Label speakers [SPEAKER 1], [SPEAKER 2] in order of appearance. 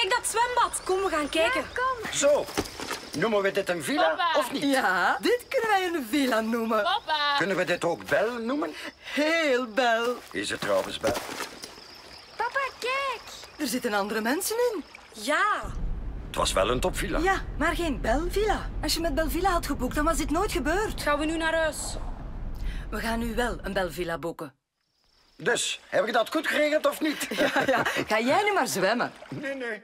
[SPEAKER 1] Kijk dat zwembad. Kom, we gaan kijken.
[SPEAKER 2] kom.
[SPEAKER 3] Zo, noemen we dit een villa of niet?
[SPEAKER 4] Ja, dit kunnen wij een villa noemen.
[SPEAKER 5] Papa.
[SPEAKER 3] Kunnen we dit ook bel noemen?
[SPEAKER 4] Heel bel.
[SPEAKER 3] Is het trouwens bel?
[SPEAKER 2] Papa, kijk.
[SPEAKER 4] Er zitten andere mensen in.
[SPEAKER 1] Ja.
[SPEAKER 3] Het was wel een topvilla.
[SPEAKER 4] Ja, maar geen belvilla. Als je met belvilla had geboekt, dan was dit nooit gebeurd.
[SPEAKER 1] Gaan we nu naar huis?
[SPEAKER 4] We gaan nu wel een belvilla boeken.
[SPEAKER 3] Dus, heb ik dat goed geregeld of niet?
[SPEAKER 4] Ja, ja. Ga jij nu maar zwemmen.
[SPEAKER 3] Nee, nee.